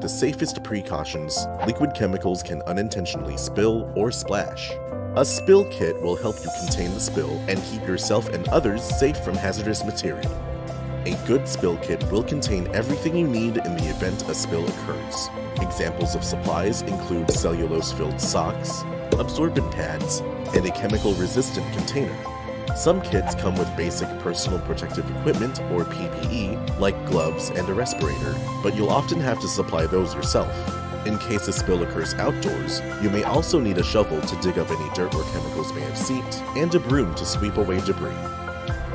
the safest precautions, liquid chemicals can unintentionally spill or splash. A spill kit will help you contain the spill and keep yourself and others safe from hazardous material. A good spill kit will contain everything you need in the event a spill occurs. Examples of supplies include cellulose-filled socks, absorbent pads, and a chemical-resistant container. Some kits come with basic personal protective equipment, or PPE, like gloves and a respirator, but you'll often have to supply those yourself. In case a spill occurs outdoors, you may also need a shovel to dig up any dirt or chemicals may have seeped, and a broom to sweep away debris.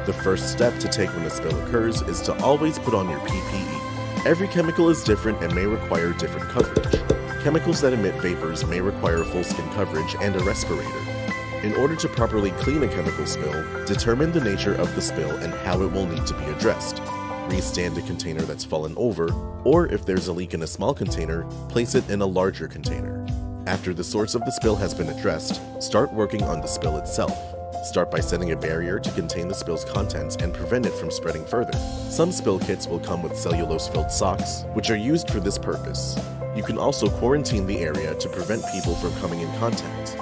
The first step to take when a spill occurs is to always put on your PPE. Every chemical is different and may require different coverage. Chemicals that emit vapors may require full skin coverage and a respirator. In order to properly clean a chemical spill, determine the nature of the spill and how it will need to be addressed. Restand a container that's fallen over, or if there's a leak in a small container, place it in a larger container. After the source of the spill has been addressed, start working on the spill itself. Start by setting a barrier to contain the spill's contents and prevent it from spreading further. Some spill kits will come with cellulose-filled socks, which are used for this purpose. You can also quarantine the area to prevent people from coming in contact.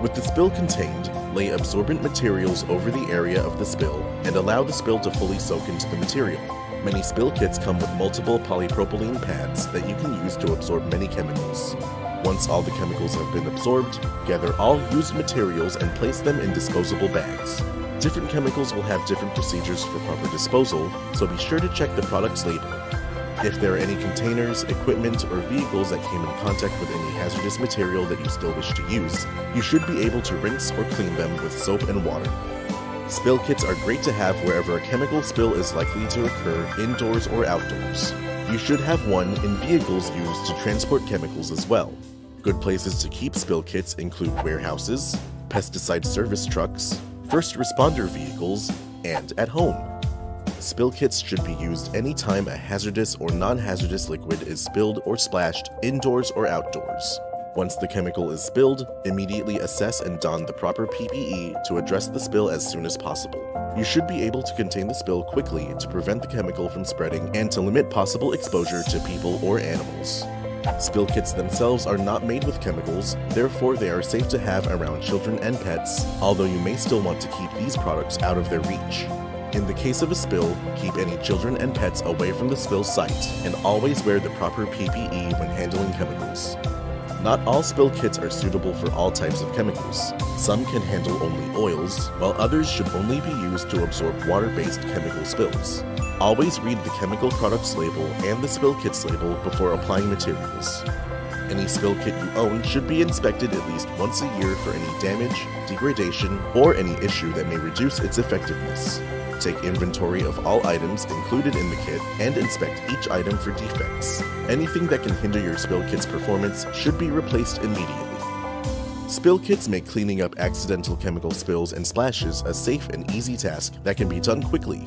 With the spill contained, lay absorbent materials over the area of the spill and allow the spill to fully soak into the material. Many spill kits come with multiple polypropylene pads that you can use to absorb many chemicals. Once all the chemicals have been absorbed, gather all used materials and place them in disposable bags. Different chemicals will have different procedures for proper disposal, so be sure to check the product's label. If there are any containers, equipment, or vehicles that came in contact with any hazardous material that you still wish to use, you should be able to rinse or clean them with soap and water. Spill kits are great to have wherever a chemical spill is likely to occur indoors or outdoors. You should have one in vehicles used to transport chemicals as well. Good places to keep spill kits include warehouses, pesticide service trucks, first responder vehicles, and at home. Spill kits should be used anytime a hazardous or non-hazardous liquid is spilled or splashed indoors or outdoors. Once the chemical is spilled, immediately assess and don the proper PPE to address the spill as soon as possible. You should be able to contain the spill quickly to prevent the chemical from spreading and to limit possible exposure to people or animals. Spill kits themselves are not made with chemicals, therefore they are safe to have around children and pets, although you may still want to keep these products out of their reach. In the case of a spill, keep any children and pets away from the spill site, and always wear the proper PPE when handling chemicals. Not all spill kits are suitable for all types of chemicals. Some can handle only oils, while others should only be used to absorb water-based chemical spills. Always read the chemical product's label and the spill kit's label before applying materials. Any spill kit you own should be inspected at least once a year for any damage, degradation, or any issue that may reduce its effectiveness. Take inventory of all items included in the kit and inspect each item for defects. Anything that can hinder your spill kit's performance should be replaced immediately. Spill kits make cleaning up accidental chemical spills and splashes a safe and easy task that can be done quickly